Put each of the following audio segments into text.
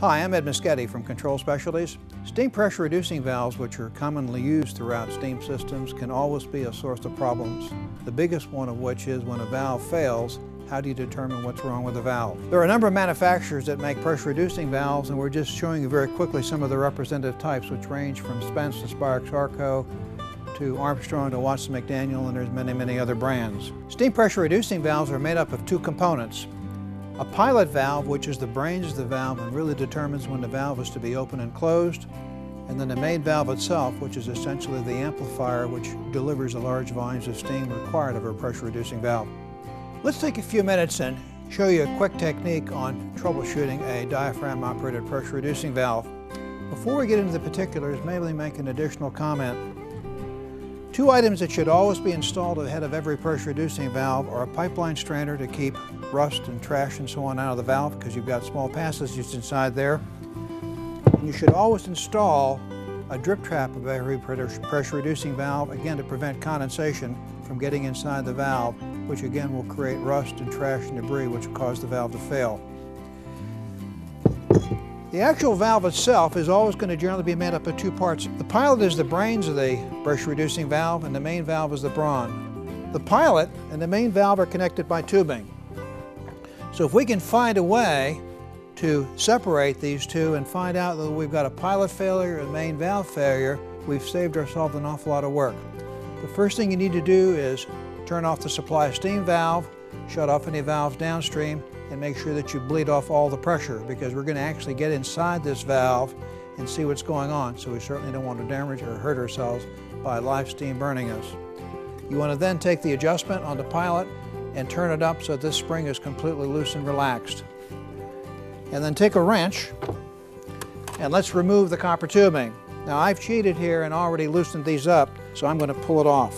Hi, I'm Ed Moschetti from Control Specialties. Steam pressure reducing valves, which are commonly used throughout steam systems, can always be a source of problems. The biggest one of which is when a valve fails, how do you determine what's wrong with the valve? There are a number of manufacturers that make pressure reducing valves and we're just showing you very quickly some of the representative types which range from Spence to Spirax Sarco to Armstrong to Watson McDaniel and there's many, many other brands. Steam pressure reducing valves are made up of two components. A pilot valve, which is the brains of the valve and really determines when the valve is to be open and closed, and then the main valve itself, which is essentially the amplifier which delivers the large volumes of steam required of a pressure reducing valve. Let's take a few minutes and show you a quick technique on troubleshooting a diaphragm operated pressure reducing valve. Before we get into the particulars, maybe make an additional comment. Two items that should always be installed ahead of every pressure reducing valve are a pipeline strainer to keep rust and trash and so on out of the valve because you've got small passages inside there. And you should always install a drip trap of every pressure reducing valve, again to prevent condensation from getting inside the valve, which again will create rust and trash and debris which will cause the valve to fail. The actual valve itself is always going to generally be made up of two parts. The pilot is the brains of the pressure reducing valve and the main valve is the brawn. The pilot and the main valve are connected by tubing. So if we can find a way to separate these two and find out that we've got a pilot failure and main valve failure, we've saved ourselves an awful lot of work. The first thing you need to do is turn off the supply steam valve, shut off any valves downstream, and make sure that you bleed off all the pressure because we're going to actually get inside this valve and see what's going on. So we certainly don't want to damage or hurt ourselves by live steam burning us. You want to then take the adjustment on the pilot and turn it up so this spring is completely loose and relaxed. And then take a wrench and let's remove the copper tubing. Now I've cheated here and already loosened these up, so I'm going to pull it off.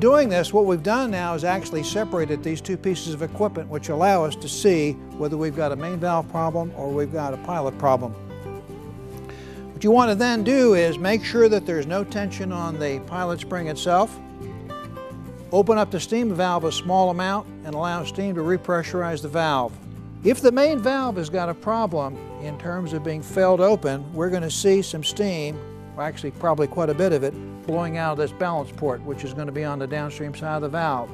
Doing this, what we've done now is actually separated these two pieces of equipment which allow us to see whether we've got a main valve problem or we've got a pilot problem. What you want to then do is make sure that there's no tension on the pilot spring itself. Open up the steam valve a small amount and allow steam to repressurize the valve. If the main valve has got a problem in terms of being failed open, we're going to see some steam actually probably quite a bit of it, blowing out of this balance port, which is going to be on the downstream side of the valve.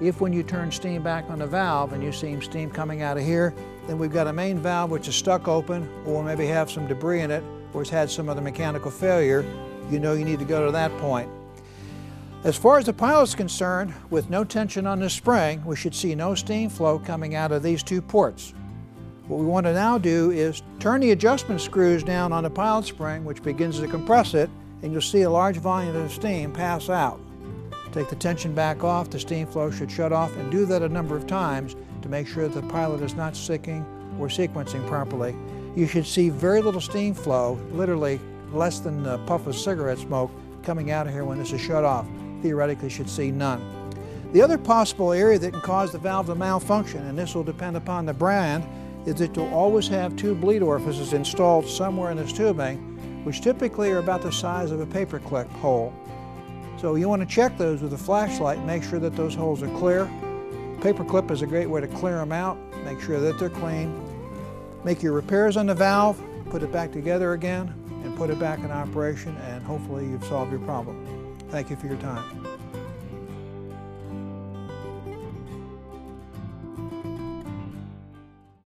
If when you turn steam back on the valve and you see steam coming out of here, then we've got a main valve which is stuck open or maybe have some debris in it or has had some other mechanical failure, you know you need to go to that point. As far as the pilot's concerned, with no tension on the spring, we should see no steam flow coming out of these two ports. What we want to now do is turn the adjustment screws down on the pilot spring, which begins to compress it, and you'll see a large volume of steam pass out. Take the tension back off, the steam flow should shut off, and do that a number of times to make sure the pilot is not syncing or sequencing properly. You should see very little steam flow, literally less than a puff of cigarette smoke, coming out of here when this is shut off. Theoretically should see none. The other possible area that can cause the valve to malfunction, and this will depend upon the brand, is that you'll always have two bleed orifices installed somewhere in this tubing, which typically are about the size of a paperclip hole. So you want to check those with a flashlight and make sure that those holes are clear. Paperclip is a great way to clear them out, make sure that they're clean. Make your repairs on the valve, put it back together again, and put it back in operation, and hopefully you've solved your problem. Thank you for your time.